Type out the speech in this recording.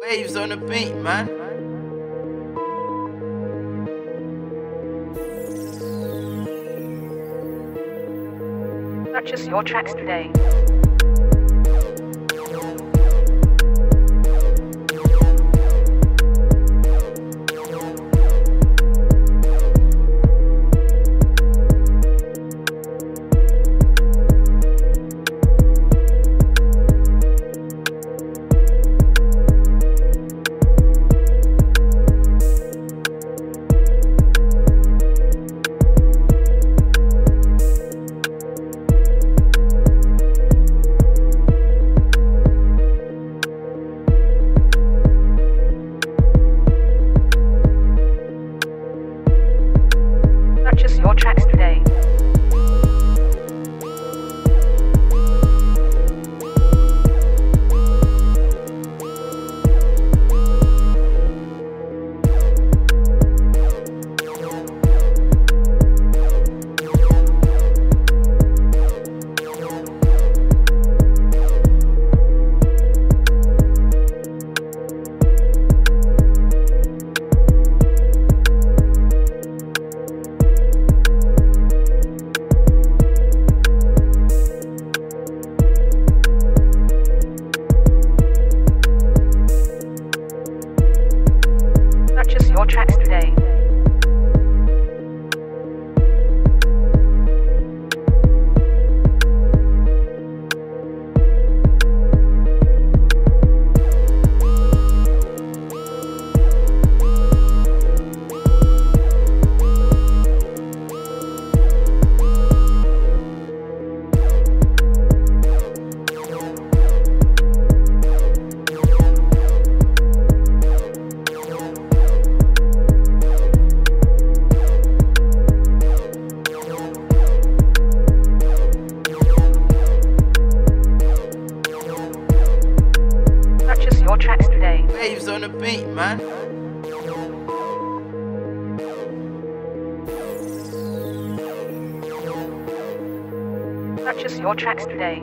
Waves on the beat, man. Purchase your tracks today. Tracks today. Waves on the beat, man. Purchase your tracks today.